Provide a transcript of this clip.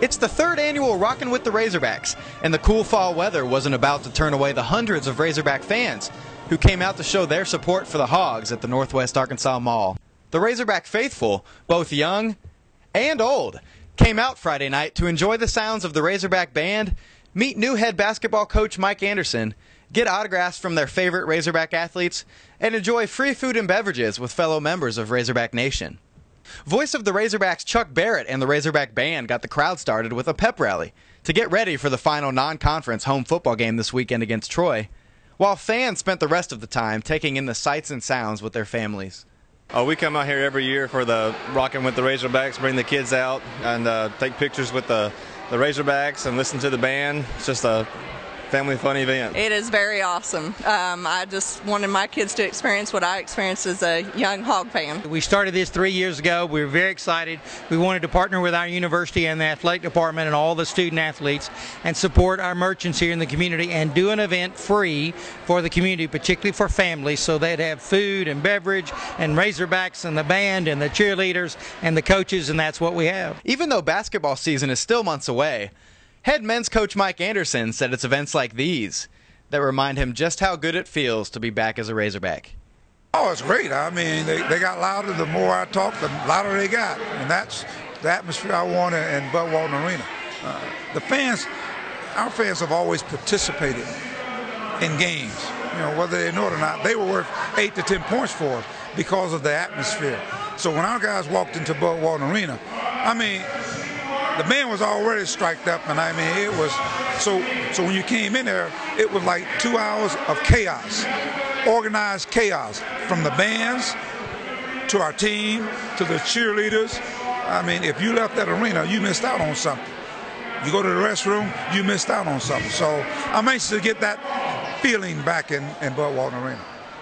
It's the third annual Rockin' with the Razorbacks, and the cool fall weather wasn't about to turn away the hundreds of Razorback fans who came out to show their support for the Hogs at the Northwest Arkansas Mall. The Razorback faithful, both young and old, came out Friday night to enjoy the sounds of the Razorback band, meet new head basketball coach Mike Anderson, get autographs from their favorite Razorback athletes, and enjoy free food and beverages with fellow members of Razorback Nation. Voice of the Razorbacks Chuck Barrett and the Razorback Band got the crowd started with a pep rally to get ready for the final non conference home football game this weekend against Troy, while fans spent the rest of the time taking in the sights and sounds with their families. Uh, we come out here every year for the Rocking with the Razorbacks, bring the kids out and uh, take pictures with the, the Razorbacks and listen to the band. It's just a family fun event. It is very awesome. Um, I just wanted my kids to experience what I experienced as a young hog fan. We started this three years ago. We were very excited. We wanted to partner with our university and the athletic department and all the student athletes and support our merchants here in the community and do an event free for the community, particularly for families, so they'd have food and beverage and Razorbacks and the band and the cheerleaders and the coaches, and that's what we have. Even though basketball season is still months away, Head men's coach Mike Anderson said it's events like these that remind him just how good it feels to be back as a Razorback. Oh, it's great. I mean, they, they got louder. The more I talk, the louder they got. And that's the atmosphere I want in Bud Walton Arena. Uh, the fans, our fans have always participated in games. You know, whether they know it or not, they were worth eight to ten points for us because of the atmosphere. So when our guys walked into Bud Walton Arena, I mean, the band was already striked up, and I mean it was so. So when you came in there, it was like two hours of chaos, organized chaos, from the bands to our team to the cheerleaders. I mean, if you left that arena, you missed out on something. You go to the restroom, you missed out on something. So I'm anxious to get that feeling back in, in Bud Walton Arena.